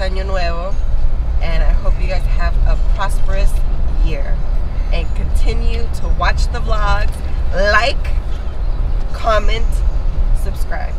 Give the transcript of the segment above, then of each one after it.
Año Nuevo. And I hope you guys have a prosperous year. And continue to watch the vlogs, like, comment, subscribe.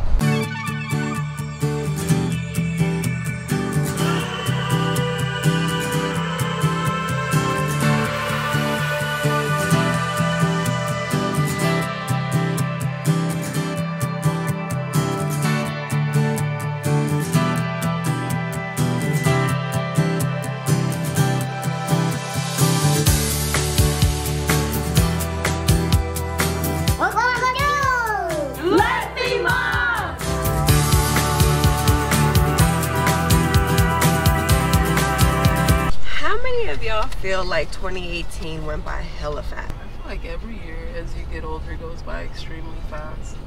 Feel like 2018 went by hella fast? I feel like every year as you get older goes by extremely fast.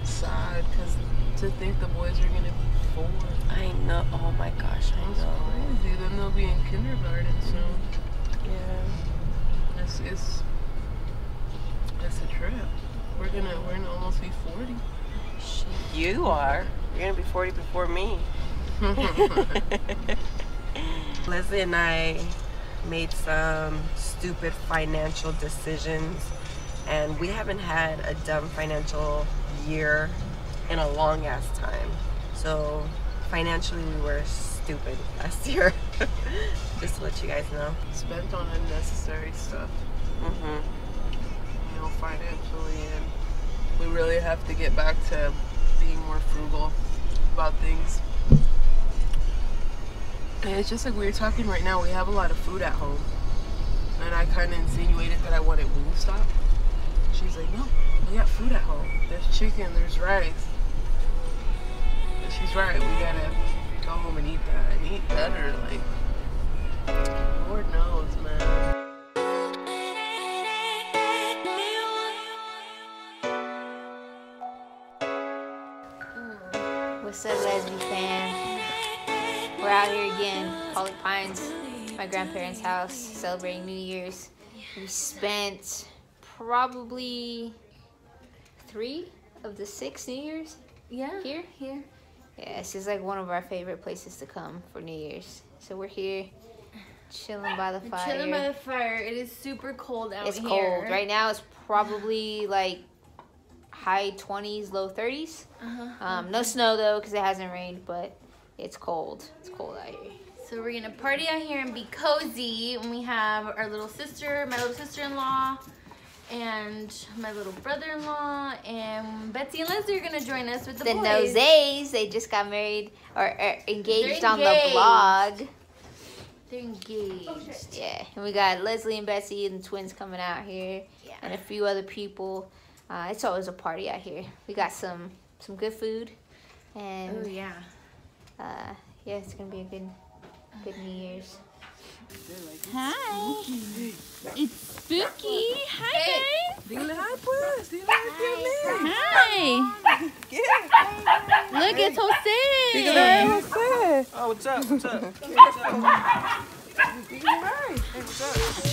It's sad because to think the boys are gonna be four. I know. Oh my gosh, I That's know. crazy. Then they'll be in kindergarten soon. Yeah. It's it's it's a trip. We're gonna we're gonna almost be forty. You are. You're gonna be 40 before me. Leslie and I made some stupid financial decisions, and we haven't had a dumb financial year in a long ass time. So, financially, we were stupid last year. Just to let you guys know. Spent on unnecessary stuff, Mm -hmm. you know, financially, and we really have to get back to being more frugal about things. It's just like we were talking right now. We have a lot of food at home, and I kind of insinuated that I wanted Wingstop. She's like, "No, we got food at home. There's chicken. There's rice." And she's right. We gotta go home and eat that and eat better. Like, Lord knows, man. What's up, Leslie again, Holly Pines, my grandparents' house, celebrating New Year's. We spent probably three of the six New Year's Yeah. here. Here. Yeah, this is like one of our favorite places to come for New Year's. So we're here, chilling by the We're fire. Chilling by the fire. It is super cold out it's here. It's cold right now. It's probably like high 20s, low 30s. Uh-huh. Um, no snow though, because it hasn't rained, but it's cold. It's cold out here. So we're gonna party out here and be cozy. And we have our little sister, my little sister-in-law, and my little brother-in-law, and Betsy and Leslie are gonna join us with the, The boys. Noseys, they just got married or, or engaged They're on the engaged. vlog. They're engaged. Yeah, and we got Leslie and Betsy and the twins coming out here, Yeah. and a few other people. Uh, it's always a party out here. We got some some good food, and Oh yeah. Uh, yeah, it's gonna be a good good New Year's. Hi. It's spooky. Hi, guys. Dile hi, pues. Dile hi, Hi. Look, it's Jose. Oh, what's up? What's up? What's up? Hi, babe.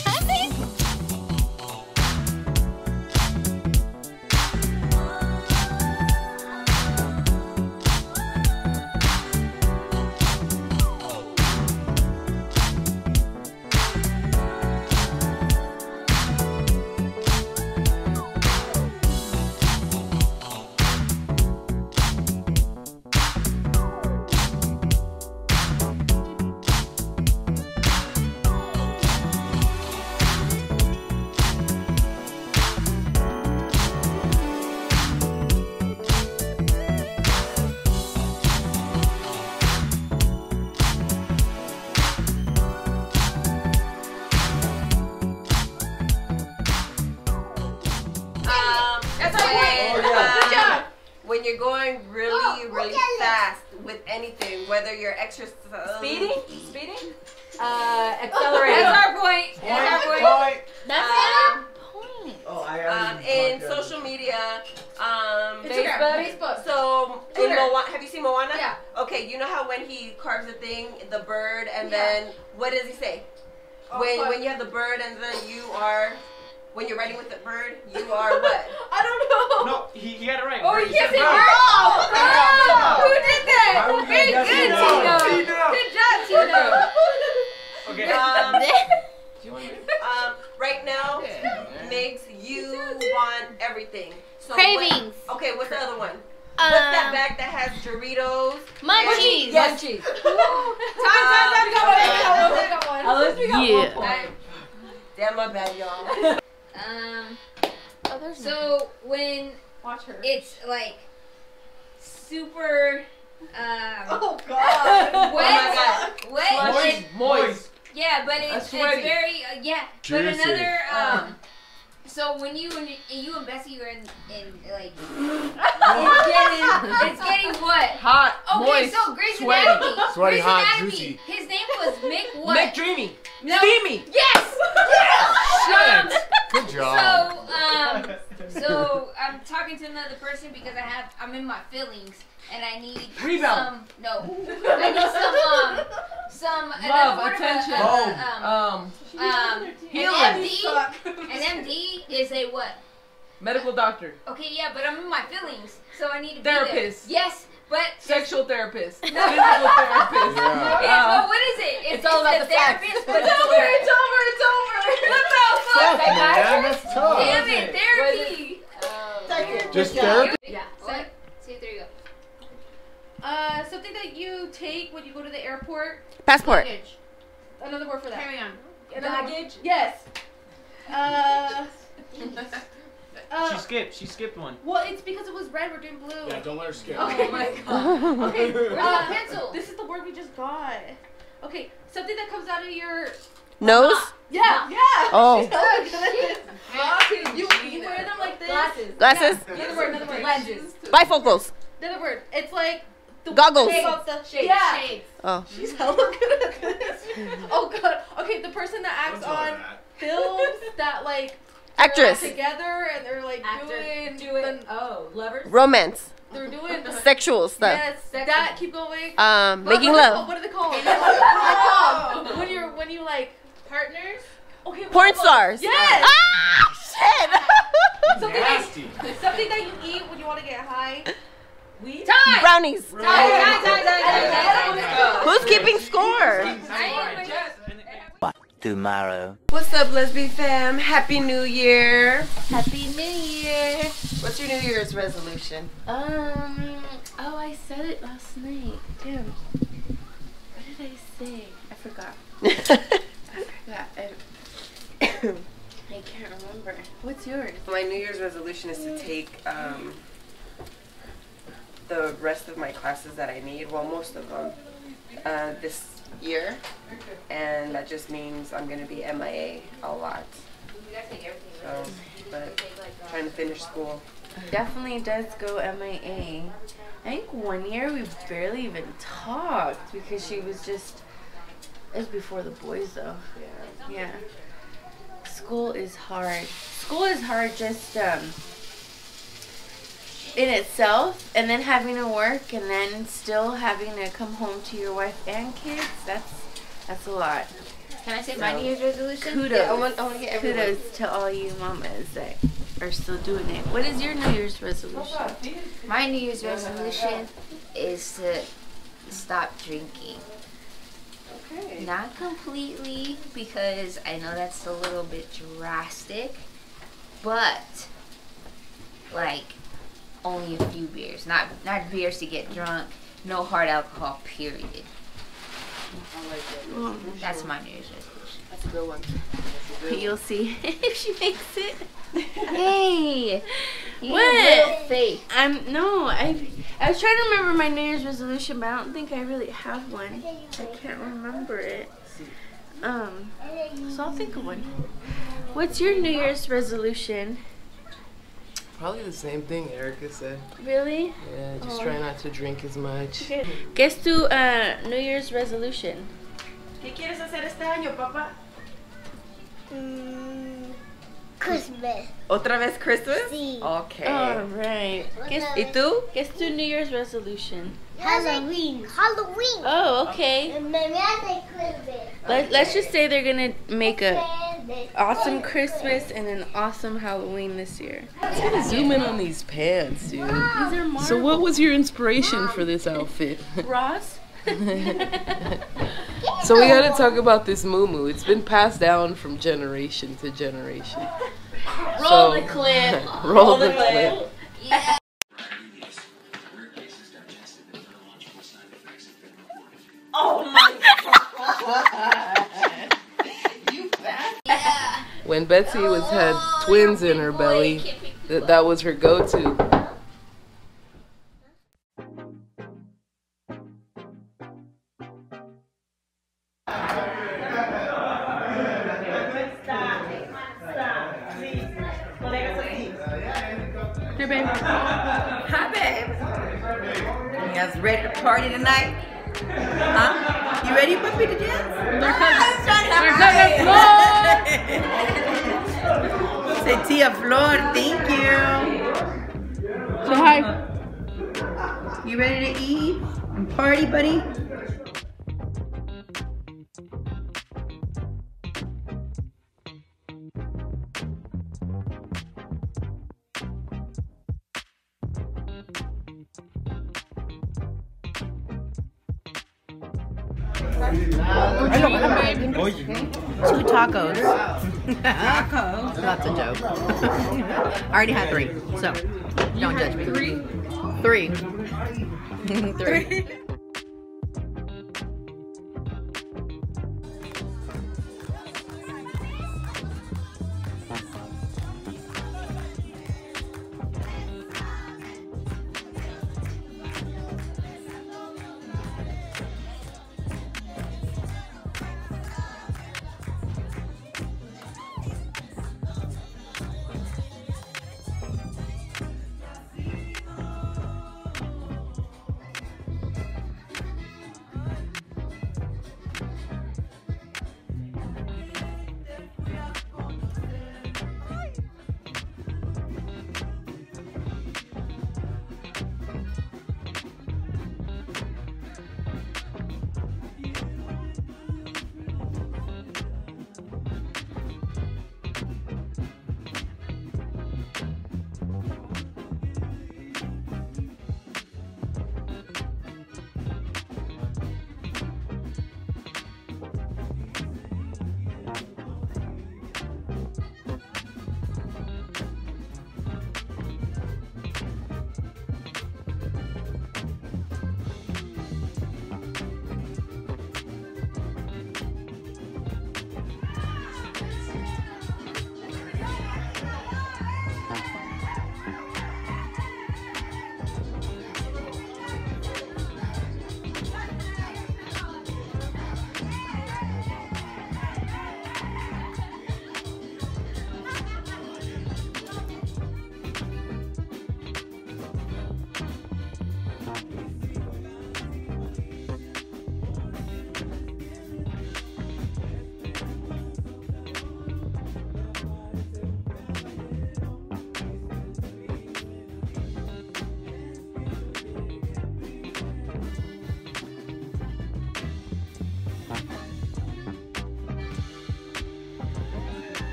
Media, um, Facebook. Facebook. so in Moana, have you seen Moana? Yeah. Okay, you know how when he carves the thing, the bird, and Yeah. then what does he say? Oh, when fuck. when you have the bird and then you are, when you're riding with the bird, you are what? I don't know. No, he, he got it right. Oh, Bird, yes, said it bird. Oh, Good job. Who did that? Why would you Very good, it? No. Tino. Okay. Um, Do you want to um, right now, Migs, you want everything. So Cravings. What, okay, what's the other one? What's that Um, bag that has Doritos? munchies. Yes. Munchies. Time, time, time. We got one. We got one. We got one. At least we got Yeah. one point. Damn, my bad, y'all. Um, Oh, there's so when Watch her. it's like super um, Oh God. Oh my wet, God. wet, Moist. and- Moist. yeah, but it's, it's very uh, yeah. Juicy. But another um. So when you and you and Betsy are in, in like it's getting it's getting what? Hot. Okay, moist. so Grey's sweaty. Anatomy. Sweaty, Grey's hot, Anatomy. juicy. His name was Mick what? McDreamy. No. Steamy. Yes. Um, Good job. so um, so I'm talking to another person because I have I'm in my feelings and I need Rebound. some no I need some um some Love, another word for, attention. uh, um, Um, um healing. an MD an MD is a what? Medical doctor. Okay, yeah, but I'm in my feelings, so I need to Therapist. be there. Yes, but Sexual therapist. Physical therapist. Yeah. It's, Uh, well, what is it? It's all about the facts. therapist, but It's it's over, over. it's over, it's over. What the fuck? Tough, man. Damn it, therapy. Just therapy. Yeah. What? See, there you go. Uh, something that you take when you go to the airport. Passport. Luggage. Another word for that. Carry on. Another word- Baggage. Yes. Uh. uh, She skipped. She skipped one. well, it's because it was red. We're doing blue. Yeah, don't let her skip. Okay. Oh my god. Okay. Where's uh, the pencil? This is the word we just got. Okay, something that comes out of your. Nose? Yeah. Yeah. Oh. you, you wear them like this. Glasses. Glasses? Another word. Another word. Lenses. Bifocals. Another word. It's like. The Goggles. thing about the- Shades. Yeah. Shades. Oh. She's hella good at this. Oh god. Okay, the person that acts on films that like Actress. together and they're like Actor. doing Do it. the- Oh, lovers. Romance. they're doing Sexual stuff. Yes, that keep going. Um, What- making what love. What are they called? What are they called? when you're when you like partners. Okay. Porn are stars. Yes. Ah, shit. Something that, something that you eat when you want to get high. We. Time. Brownies. Time. Time. Time. Time. Time. Time. Who's keeping score? tomorrow. What's up, lesbian fam? Happy New Year. Happy New Year. What's your New Year's resolution? Um. Oh, I said it last night. Damn. What did I say? I forgot. I, I can't remember. What's yours? My New Year's resolution is to take um, the rest of my classes that I need, well, most of them, uh, this year. And that just means I'm going to be MIA a lot. So, but trying to finish school. Definitely does go MIA. I think one year we barely even talked because she was just. It was before the boys though. Yeah. Yeah. School is hard. School is hard just um in itself and then having to work and then still having to come home to your wife and kids. That's that's a lot. Can I say my New Year's resolution? Kudos. Yeah, I want, I want to get everyone. Kudos to all you mamas that are still doing it. What is your New Year's resolution? My New Year's resolution is to stop drinking. Okay. Not completely, because I know that's a little bit drastic, but like only a few beers. Not not beers to get drunk. No hard alcohol. Period. I like it. That's my New Year's resolution. That's a good one. You'll see if she makes it. Hey, What? faith. I'm no, I I was trying to remember my New Year's resolution, but I don't think I really have one. I can't remember it. Um, so I'll think of one. What's your New Year's resolution? Probably the same thing Erica said. Really? Yeah, just try not to drink as much. Guess tu uh, New Year's resolution. ¿Qué quieres hacer este año, papá? Christmas. ¿Otra vez Christmas? Sí. Okay. All right. Guess, ¿Y tú? guess tu New Year's resolution. Halloween. Halloween. Oh, okay. And maybe I say Christmas. Let, let's just say they're gonna make a Christmas. Awesome Christmas and an awesome Halloween this year. Zoom in on these pants, dude. These are So what was your inspiration for this outfit? Ross? So we gotta talk about this moo It's been passed down from generation to generation. Roll So- the clip. Roll the clip. Yeah. When Betsy was had twins in her belly, that that was her go-to. Say Tia Flor, thank you. So hi. You ready to eat and party, buddy? Two tacos. That's a joke. I already had three, so don't judge me. Three. Three. three.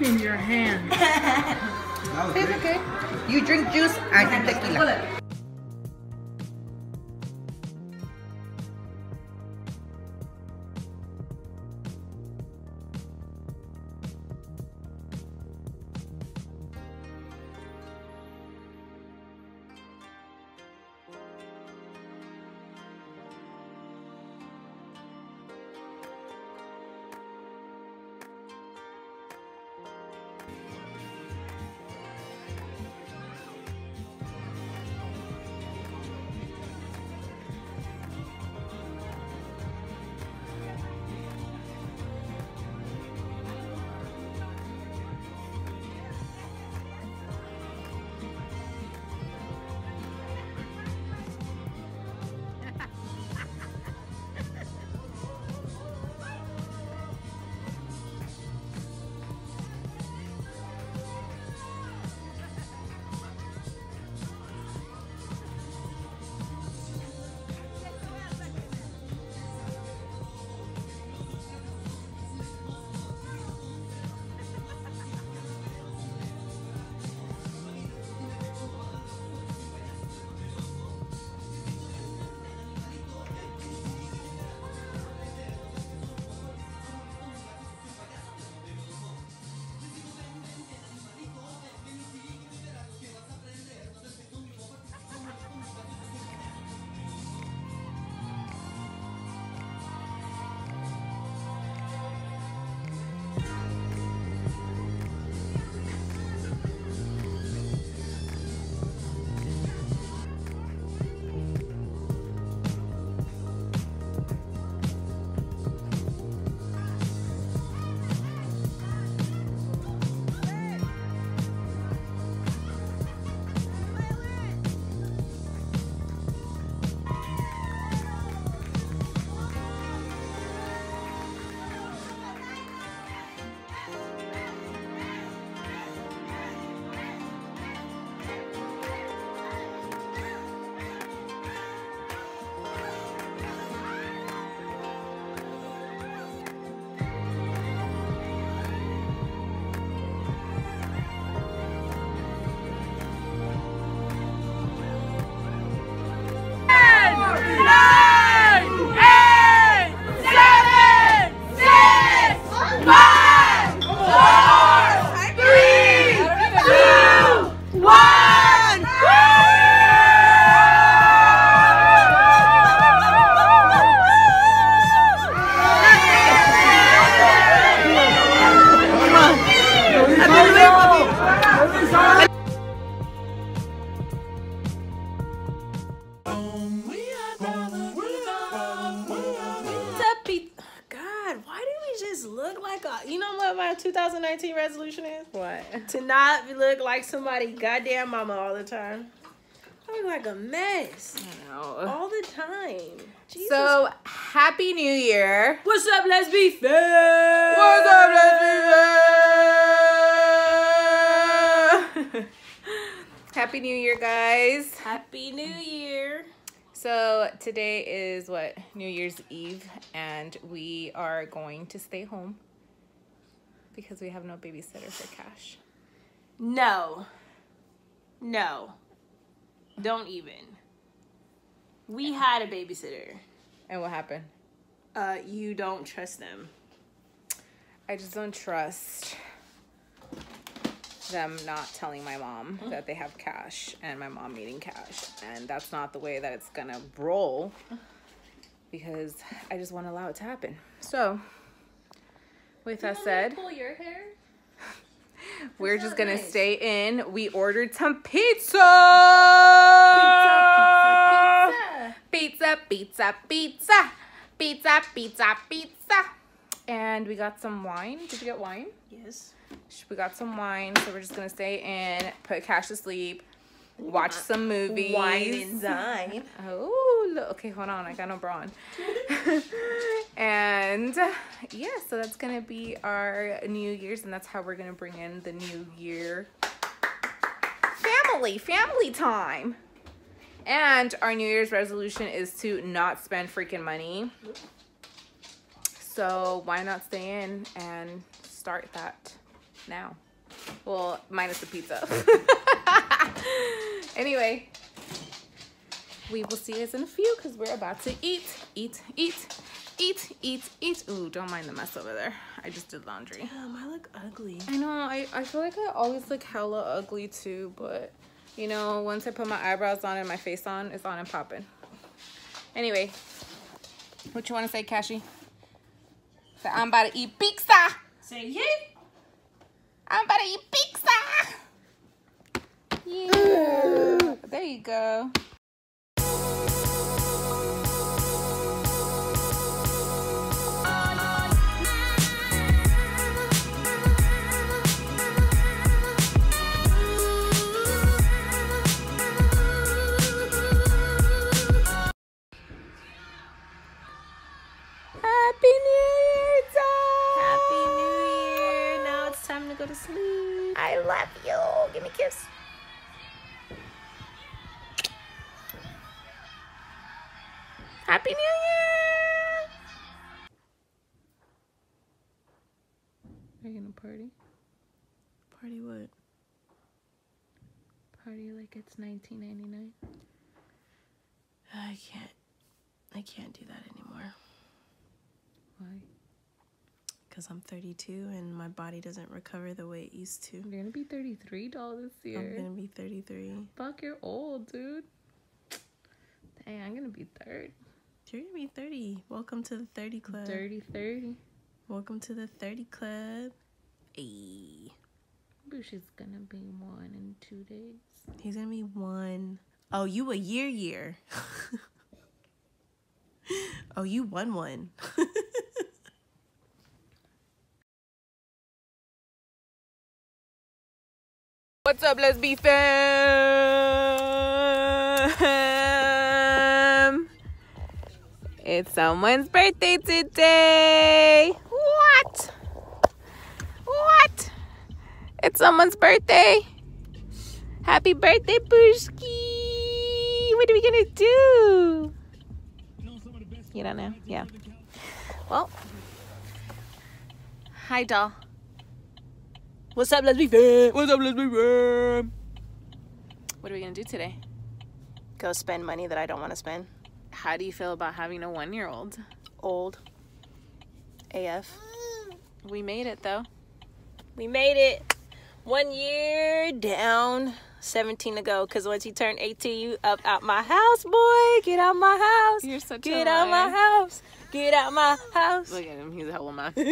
In your hand. It's okay. You drink juice, I drink tequila. What my 2019 resolution is? What? To not look like somebody goddamn mama all the time. I look like a mess No. all the time. Jesus. So happy New Year. what's up? Let's be fair. What's up, let's be Happy New Year, guys. Happy New Year. So today is what New Year's Eve, and we are going to stay home because we have no babysitter for Cash. No. No. Don't even. We had a babysitter. And what happened? Uh, you don't trust them. I just don't trust them not telling my mom oh. that they have cash and my mom needing cash. And that's not the way that it's gonna roll because I just want to allow it to happen. So, with that said, Pull your hair. we're just gonna stay in. We ordered some pizza. Pizza, pizza, pizza, pizza, pizza, pizza. And we got some wine. Did you get wine? Yes. We got some wine, so we're just gonna stay in, put Cash to sleep, watch some movies. Wine and dine. Oh, look. okay, hold on. I got no bra on. and yeah, so that's gonna be our New Year's, and that's how we're gonna bring in the new year. Family, family time. And our New Year's resolution is to not spend freaking money. So why not stay in and start that now? Well, minus the pizza. anyway, we will see you guys in a few because we're about to eat, eat, eat, eat, eat, eat. Ooh, don't mind the mess over there. I just did laundry. Damn, I look ugly. I know, I, I feel like I always look hella ugly too, but you know, once I put my eyebrows on and my face on, it's on and popping. Anyway, what you want to say, Kashi? So I'm about to eat pizza. Say yeah. I'm about to eat pizza. Yeah. there you go. Sleep. I love you. Give me a kiss. Happy New Year. Are you gonna party? Party what? Party like it's 1999. I can't. I can't do that anymore. Why? Because I'm 32 and my body doesn't recover the way it used to. You're gonna be 33 doll this year. I'm gonna be 33. Fuck, you're old, dude. Dang, I'm gonna be third. You're gonna be 30. Welcome to the 30 club. 30, 30. Welcome to the 30 club. Ayy. Bush is gonna be one in two days. He's gonna be one. Oh, you a year year. oh, you won one. What's up, Lez Be Fam? It's someone's birthday today. What? What? It's someone's birthday. Happy birthday, Bushki. What are we gonna do? You don't know? Yeah. Well, hi, doll. What's up, Lez Be Fam? What's up, Lez Be Fam? What are we gonna do today? Go spend money that I don't want to spend. How do you feel about having a one year old? Old. AF. We made it though. We made it. One year down. 17 to go. Because once you turn 18, you up out my house, boy. Get out my house. You're such Get a out my house. Get out my house. Look at him, he's a hella mad.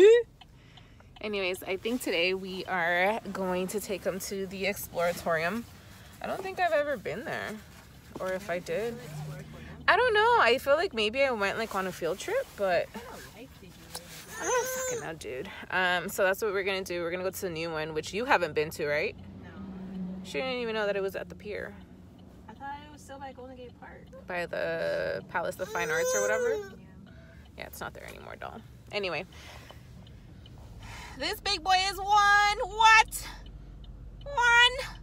Anyways, I think today we are going to take them to the Exploratorium. I don't think I've ever been there. Or if I did. I don't know. I feel like maybe I went like on a field trip, but I don't fucking know, dude. Um, so that's what we're gonna do. We're gonna go to the new one, which you haven't been to, right? No. She didn't even know that it was at the pier I thought it was still by Golden Gate Park. by the Palace of Fine Arts or whatever. Yeah, it's not there anymore, doll. Anyway, this big boy is one. What? One.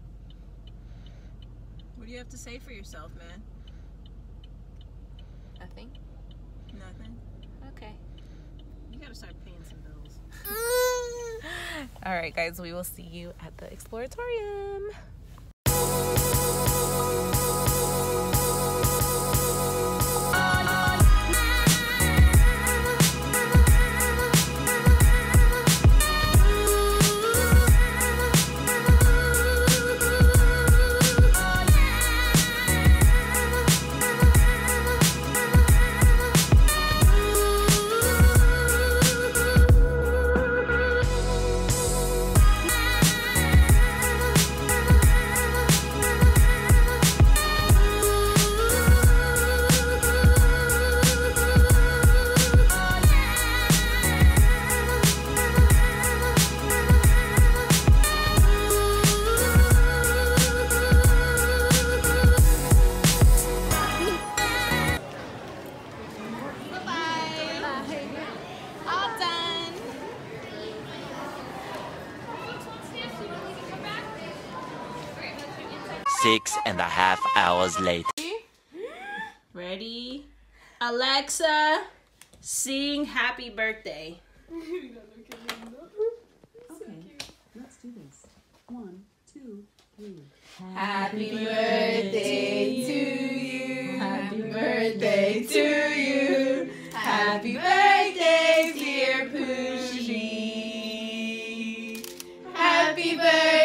What do you have to say for yourself, man? Nothing. Nothing. Okay. You gotta start paying some bills. All right, guys. We will see you at the Exploratorium. Hours later. Ready? Alexa, sing happy birthday. Let's do this. One, two, three. Happy birthday to you. Happy birthday to you. Happy birthday, dear Poochie. Happy birthday